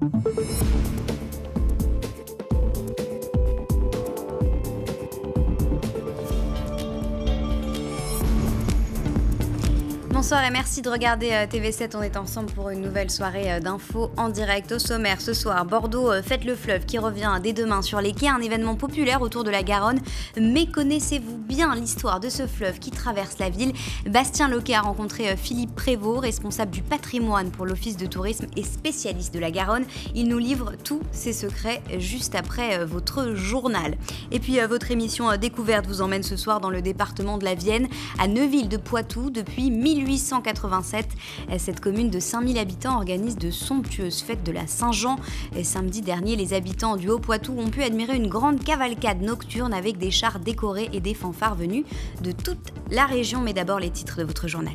Thank you. Bonsoir et merci de regarder euh, TV7. On est ensemble pour une nouvelle soirée euh, d'infos en direct au sommaire. Ce soir, Bordeaux euh, fête le fleuve qui revient dès demain sur les quais, un événement populaire autour de la Garonne. Mais connaissez-vous bien l'histoire de ce fleuve qui traverse la ville? Bastien Loquet a rencontré Philippe Prévost, responsable du patrimoine pour l'Office de tourisme et spécialiste de la Garonne. Il nous livre tous ses secrets juste après votre journal. Et puis votre émission Découverte vous emmène ce soir dans le département de la Vienne, à Neuville de Poitou, depuis 1800. 1887. Cette commune de 5000 habitants organise de somptueuses fêtes de la Saint-Jean. Samedi dernier, les habitants du Haut-Poitou ont pu admirer une grande cavalcade nocturne avec des chars décorés et des fanfares venus de toute la région. Mais d'abord les titres de votre journal.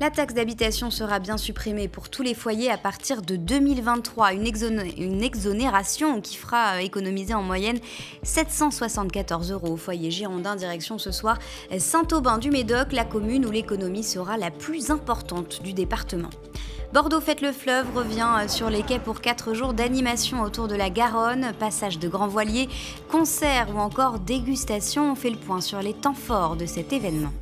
La taxe d'habitation sera bien supprimée pour tous les foyers à partir de 2023. Une, exonération qui fera euh, économiser en moyenne 774 euros au foyer girondin. Direction ce soir Saint-Aubin-du-Médoc, la commune où l'économie sera la plus importante du département. Bordeaux Fête le Fleuve revient euh, sur les quais pour 4 jours d'animation autour de la Garonne, passage de grands voiliers, concerts ou encore dégustation. On fait le point sur les temps forts de cet événement.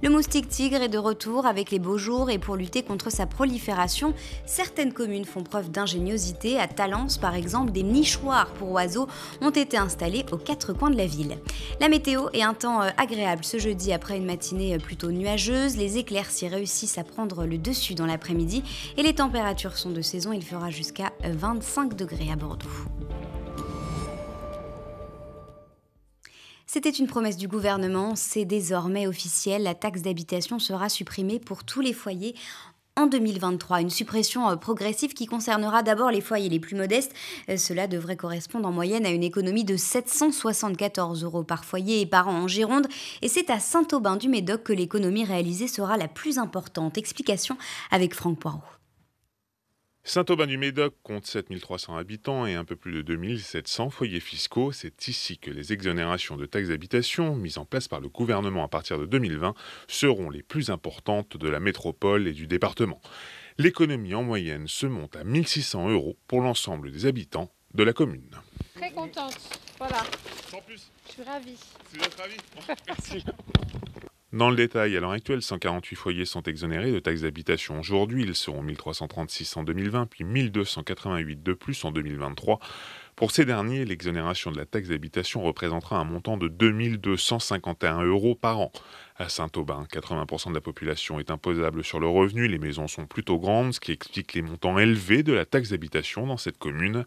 Le moustique tigre est de retour avec les beaux jours et pour lutter contre sa prolifération, certaines communes font preuve d'ingéniosité. À Talence, par exemple, des nichoirs pour oiseaux ont été installés aux quatre coins de la ville. La météo est un temps euh, agréable ce jeudi après une matinée euh, plutôt nuageuse. Les éclaircies réussissent à prendre le dessus dans l'après-midi et les températures sont de saison. Il fera jusqu'à 25 degrés à Bordeaux. C'était une promesse du gouvernement, c'est désormais officiel, la taxe d'habitation sera supprimée pour tous les foyers en 2023. Une suppression euh, progressive qui concernera d'abord les foyers les plus modestes. Euh, cela devrait correspondre en moyenne à une économie de 774 euros par foyer et par an en Gironde. Et c'est à Saint-Aubin-du-Médoc que l'économie réalisée sera la plus importante. Explication avec Franck Poirot. Saint-Aubin-du-Médoc compte 7300 habitants et un peu plus de 2700 foyers fiscaux. C'est ici que les exonérations de taxes d'habitation, mises en place par le gouvernement à partir de 2020, seront les plus importantes de la métropole et du département. L'économie en moyenne se monte à 1600 euros pour l'ensemble des habitants de la commune. Très contente, voilà. Sans plus. Je suis ravie? Merci. Dans le détail, à l'heure actuelle, 148 foyers sont exonérés de taxes d'habitation. Aujourd'hui, ils seront 1336 en 2020, puis 1288 de plus en 2023. Pour ces derniers, l'exonération de la taxe d'habitation représentera un montant de 2251 euros par an. À Saint-Aubin, 80% de la population est imposable sur le revenu, les maisons sont plutôt grandes, ce qui explique les montants élevés de la taxe d'habitation dans cette commune.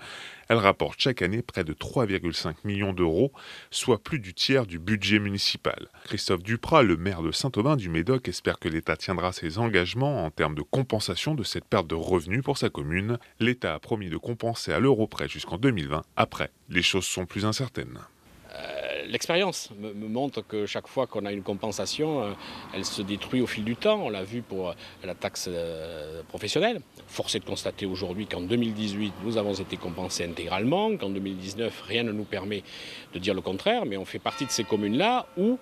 Elle rapporte chaque année près de 3,5 millions d'euros, soit plus du tiers du budget municipal. Christophe Duprat, le maire de Saint-Aubin du Médoc, espère que l'État tiendra ses engagements en termes de compensation de cette perte de revenus pour sa commune. L'État a promis de compenser à l'euro près jusqu'en 2020. Après, les choses sont plus incertaines l'expérience me, montre que chaque fois qu'on a une compensation, euh, elle se détruit au fil du temps. On l'a vu pour euh, la taxe euh, professionnelle. Force est de constater aujourd'hui qu'en 2018, nous avons été compensés intégralement, qu'en 2019, rien ne nous permet de dire le contraire, mais on fait partie de ces communes-là où,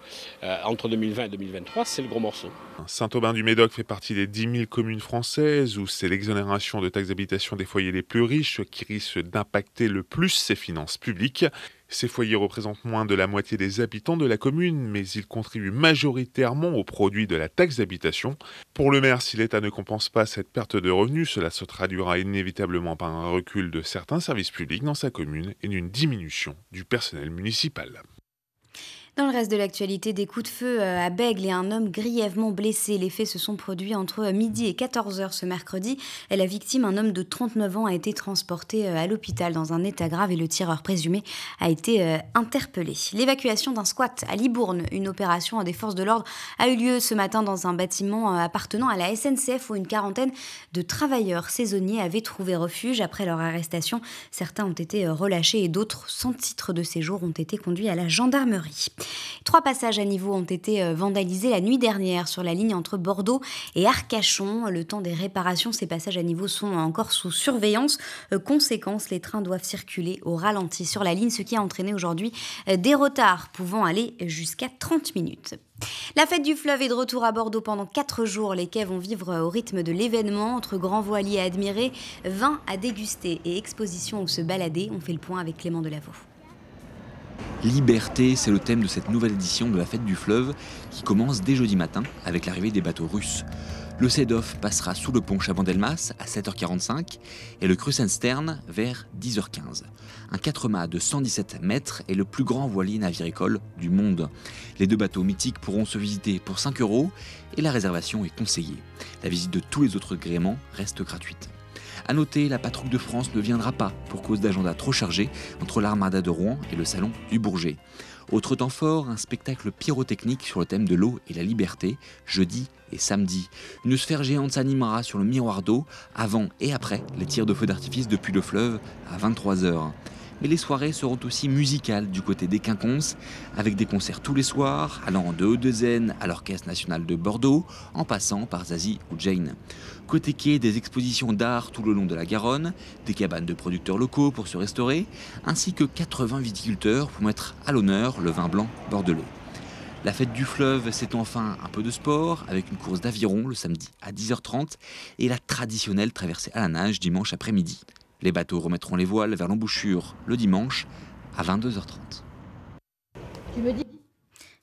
entre 2020 et 2023, c'est le gros morceau. Saint-Aubin-du-Médoc fait partie des 10 000 communes françaises où c'est l'exonération de taxes d'habitation des foyers les plus riches qui risque d'impacter le plus ses finances publiques. Ces foyers représentent moins de la moitié des habitants de la commune, mais ils contribuent majoritairement au produit de la taxe d'habitation. Pour le maire, si l'État ne compense pas cette perte de revenus, cela se traduira inévitablement par un recul de certains services publics dans sa commune et d'une diminution du personnel municipal. Dans le reste de l'actualité, des coups de feu euh, à Bègle et un homme grièvement blessé. Les faits se sont produits entre euh, midi et 14h ce mercredi. La victime, un homme de 39 ans, a été transporté euh, à l'hôpital dans un état grave et le tireur présumé a été interpellé. L'évacuation d'un squat à Libourne, une opération des forces de l'ordre, a eu lieu ce matin dans un bâtiment appartenant à la SNCF où une quarantaine de travailleurs saisonniers avaient trouvé refuge après leur arrestation. Certains ont été relâchés et d'autres, sans titre de séjour, ont été conduits à la gendarmerie. Trois passages à niveau ont été euh, vandalisés la nuit dernière sur la ligne entre Bordeaux et Arcachon. Le temps des réparations, ces passages à niveau sont encore sous surveillance. Euh, conséquence, les trains doivent circuler au ralenti sur la ligne, ce qui a entraîné aujourd'hui euh, des retards pouvant aller jusqu'à 30 minutes. La fête du fleuve est de retour à Bordeaux pendant 4 jours. Les quais vont vivre au rythme de l'événement. Entre grands voiliers à admirer, vins à déguster et expositions où se balader. On fait le point avec Clément Delavaux. Liberté, c'est le thème de cette nouvelle édition de la fête du fleuve qui commence dès jeudi matin avec l'arrivée des bateaux russes. Le Sedov passera sous le pont Chabandelmas à 7h45 et le Krusenstern vers 10h15. Un 4 mâts de 117 mètres est le plus grand voilier naviricole du monde. Les deux bateaux mythiques pourront se visiter pour 5 euros et la réservation est conseillée. La visite de tous les autres gréements reste gratuite. A noter, la patrouille de France ne viendra pas pour cause d'agenda trop chargé entre l'armada de Rouen et le salon du Bourget. Autre temps fort, un spectacle pyrotechnique sur le thème de l'eau et la liberté, jeudi et samedi. Une sphère géante s'animera sur le miroir d'eau avant et après les tirs de feu d'artifice depuis le fleuve à 23h. Mais les soirées seront aussi musicales du côté des quinconces, avec des concerts tous les soirs, allant de Haut-de-Zen à l'Orchestre national de Bordeaux, en passant par Zazie ou Jane. Côté quai, des expositions d'art tout le long de la Garonne, des cabanes de producteurs locaux pour se restaurer, ainsi que 80 viticulteurs pour mettre à l'honneur le vin blanc bordelais. La fête du fleuve, c'est enfin un peu de sport, avec une course d'aviron le samedi à 10h30 et la traditionnelle traversée à la nage dimanche après-midi. Les bateaux remettront les voiles vers l'embouchure le dimanche à 22h30. Tu me dis?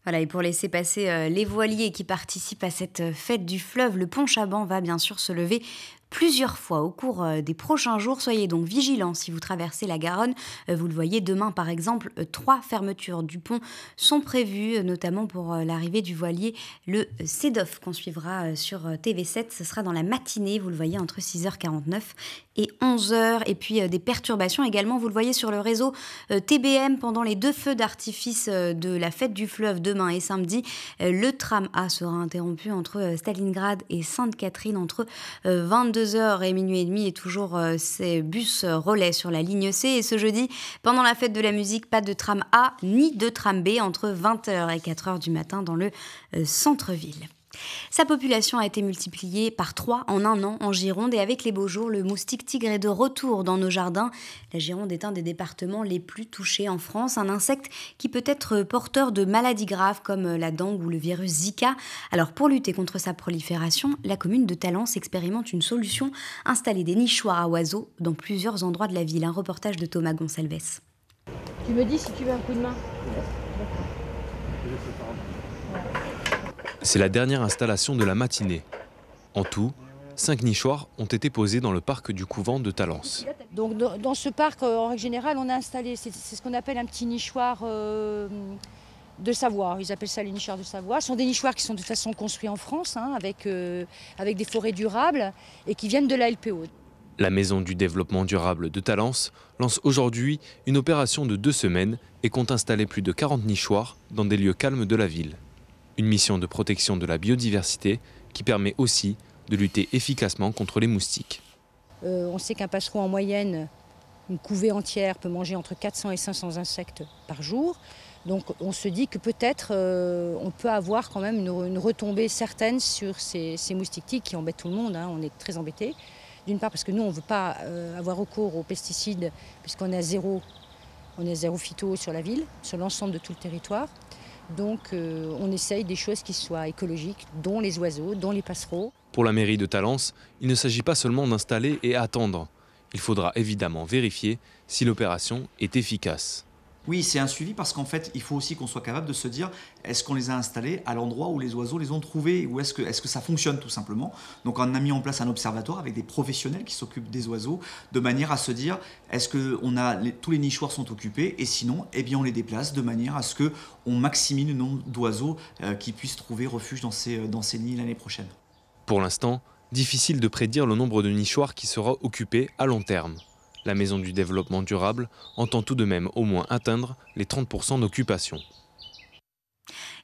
Voilà, et pour laisser passer euh, les voiliers qui participent à cette euh, fête du fleuve, le pont Chaban va bien sûr se lever plusieurs fois au cours euh, des prochains jours. Soyez donc vigilants si vous traversez la Garonne. Euh, vous le voyez demain par exemple, euh, trois fermetures du pont sont prévues, notamment pour l'arrivée du voilier le CEDOF qu'on suivra sur TV7. Ce sera dans la matinée, vous le voyez, entre 6h49 et 11h. Et puis des perturbations également, vous le voyez sur le réseau TBM pendant les deux feux d'artifice de la fête du fleuve demain et samedi. Le tram A sera interrompu entre Stalingrad et Sainte-Catherine entre 22 22h et minuit et demi et toujours euh, ces bus relais sur la ligne C. Et ce jeudi, pendant la fête de la musique, pas de tram A ni de tram B entre 20h et 4h du matin dans le euh, centre-ville. Sa population a été multipliée par trois en un an en Gironde et avec les beaux jours, le moustique tigre est de retour dans nos jardins. La Gironde est un des départements les plus touchés en France, un insecte qui peut être porteur de maladies graves comme la dengue ou le virus Zika. Alors pour lutter contre sa prolifération, la commune de Talence expérimente une solution, installer des nichoirs à oiseaux dans plusieurs endroits de la ville. Un reportage de Thomas Gonsalves. Tu me dis si tu veux un coup de main C'est la dernière installation de la matinée. En tout, cinq nichoirs ont été posés dans le parc du couvent de Talence. Donc dans ce parc, euh, en règle générale, on a installé, c'est ce qu'on appelle un petit nichoir euh, de Savoie. Ils appellent ça les nichoirs de Savoie. Ce sont des nichoirs qui sont de toute façon construits en France, hein, avec, euh, avec des forêts durables et qui viennent de la LPO. La Maison du développement durable de Talence lance aujourd'hui une opération de deux semaines et compte installer plus de 40 nichoirs dans des lieux calmes de la ville une mission de protection de la biodiversité qui permet aussi de lutter efficacement contre les moustiques. Euh, on sait qu'un passereau en moyenne, une couvée entière peut manger entre 400 et 500 insectes par jour. Donc on se dit que peut-être euh, on peut avoir quand même une, retombée certaine sur ces, moustiques qui embêtent tout le monde. Hein. On est très embêtés. D'une part parce que nous, on ne veut pas euh, avoir recours aux pesticides puisqu'on est zéro, on est à zéro phyto sur la ville, sur l'ensemble de tout le territoire. Donc euh, on essaye des choses qui soient écologiques, dont les oiseaux, dont les passereaux. Pour la mairie de Talence, il ne s'agit pas seulement d'installer et attendre. Il faudra évidemment vérifier si l'opération est efficace. Oui, c'est un suivi parce qu'en fait, il faut aussi qu'on soit capable de se dire est-ce qu'on les a installés à l'endroit où les oiseaux les ont trouvés ou est-ce que, ça fonctionne tout simplement? Donc, on a mis en place un observatoire avec des professionnels qui s'occupent des oiseaux de manière à se dire est-ce que a tous les nichoirs sont occupés et sinon, eh bien, on les déplace de manière à ce que on maximise le nombre d'oiseaux euh, qui puissent trouver refuge dans ces, dans ces nids l'année prochaine. Pour l'instant, difficile de prédire le nombre de nichoirs qui sera occupé à long terme. La Maison du développement durable entend tout de même au moins atteindre les 30% d'occupation.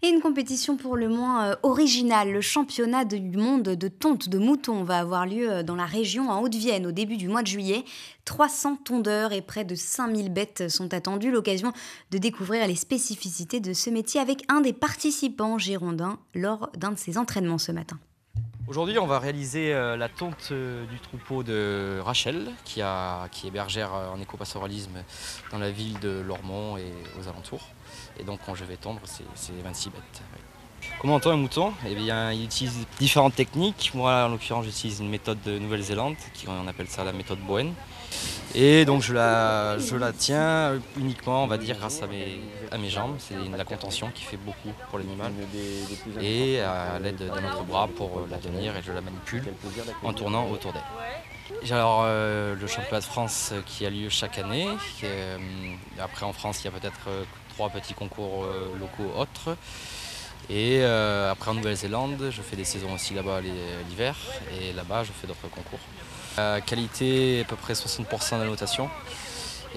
Et une compétition pour le moins euh, originale, le championnat du monde de tonte de moutons va avoir lieu euh, dans la région en Haute-Vienne au début du mois de juillet. 300 tondeurs et près de 5000 bêtes sont attendus. L'occasion de découvrir les spécificités de ce métier avec un des participants girondins lors d'un de ses entraînements ce matin. Aujourd'hui, on va réaliser euh, la tonte du troupeau de Rachel, qui, a, est bergère en éco-pastoralisme dans la ville de Lormont et aux alentours. Et donc quand je vais tondre, c'est 26 bêtes. Comment on tond un mouton? Eh bien, Il utilise différentes techniques. Moi, en l'occurrence, j'utilise une méthode de Nouvelle-Zélande, on appelle ça la méthode Bowen. Et donc je la, tiens uniquement, on va dire, grâce à mes, jambes. C'est la contention qui fait beaucoup pour l'animal. Et à l'aide d'un autre bras pour la tenir et je la manipule en tournant autour d'elle. Alors euh, le championnat de France qui a lieu chaque année. Euh, après en France, il y a peut-être euh, trois petits concours locaux autres. Et après en Nouvelle-Zélande, je fais des saisons aussi là-bas l'hiver. Et là-bas, je fais d'autres concours. La qualité, à peu près 60% de la notation.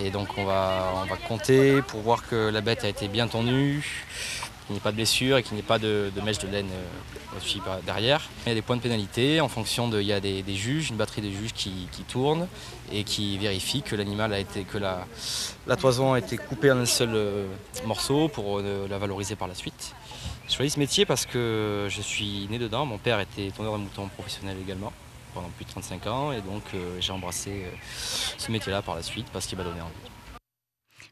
Et donc on va, on va compter pour voir que la bête a été bien tendue, qu'il n'y ait pas de blessure et qu'il n'y ait pas de, mèche de laine euh, derrière. Il y a des points de pénalité en fonction de. Il y a des, juges, une batterie de juges qui, tournent et qui vérifient que l'animal a été. que la, la, toison a été coupée en un seul euh, morceau pour euh, la valoriser par la suite. Je choisis ce métier parce que je suis né dedans. Mon père était tondeur de moutons professionnel également pendant plus de 35 ans et donc j'ai embrassé ce métier-là par la suite parce qu'il m'a donné envie.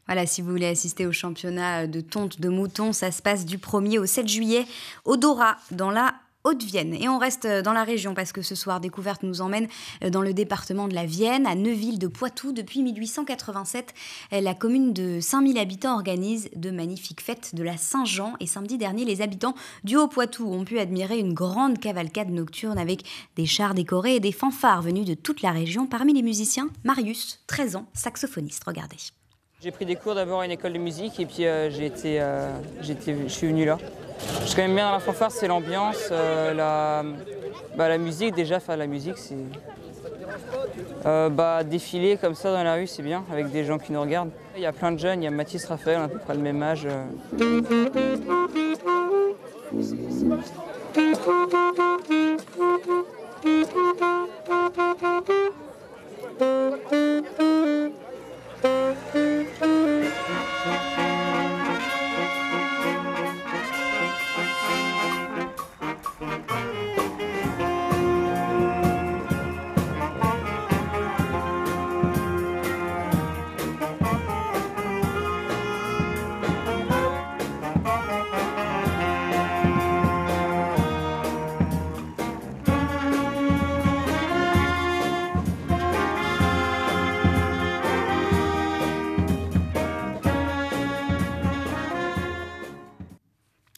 Voilà, si vous voulez assister au championnat de tonte de moutons, ça se passe du 1er au 7 juillet au Dora, dans la Haute-Vienne. Et on reste dans la région parce que ce soir, Découverte nous emmène dans le département de la Vienne, à Neuville de Poitou. Depuis 1887, la commune de 5000 habitants organise de magnifiques fêtes de la Saint-Jean. Et samedi dernier, les habitants du Haut-Poitou ont pu admirer une grande cavalcade nocturne avec des chars décorés et des fanfares venus de toute la région. Parmi les musiciens, Marius, 13 ans, saxophoniste. Regardez. J'ai pris des cours d'abord à une école de musique et puis euh, j'ai été, euh, je suis venu là. Ce que j'aime bien dans la fanfare, c'est l'ambiance, euh, la, bah, la musique. Déjà, faire la musique, c'est. bah, défiler comme ça dans la rue, c'est bien, avec des gens qui nous regardent. Il y a plein de jeunes, il y a Mathis Raphaël, à peu près le même âge.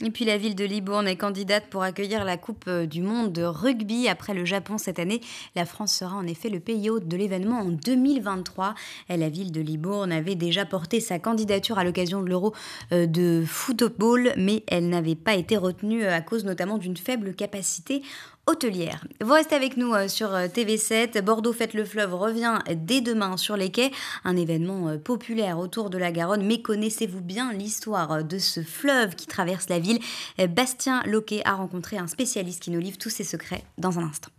Et puis la ville de Libourne est candidate pour accueillir la Coupe euh, du Monde de rugby après le Japon cette année. La France sera en effet le pays hôte de l'événement en 2023. la ville de Libourne avait déjà porté sa candidature à l'occasion de l'Euro euh, de football, mais elle n'avait pas été retenue euh, à cause notamment d'une faible capacité hôtelière. Vous restez avec nous euh, sur euh, TV7. Bordeaux Fête le Fleuve revient dès demain sur les quais. Un événement euh, populaire autour de la Garonne. Mais connaissez-vous bien l'histoire de ce fleuve qui traverse la ville? Bastien Loquet a rencontré un spécialiste qui nous livre tous ses secrets dans un instant.